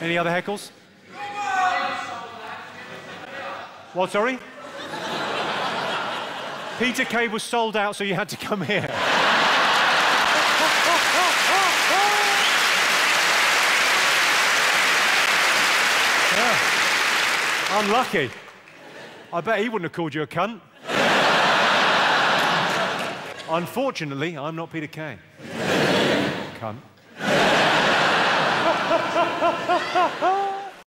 Any other heckles? What, sorry? Peter Kay was sold out, so you had to come here. Yeah. Unlucky. I bet he wouldn't have called you a cunt. Unfortunately, I'm not Peter Kay. Cunt. 哈 哈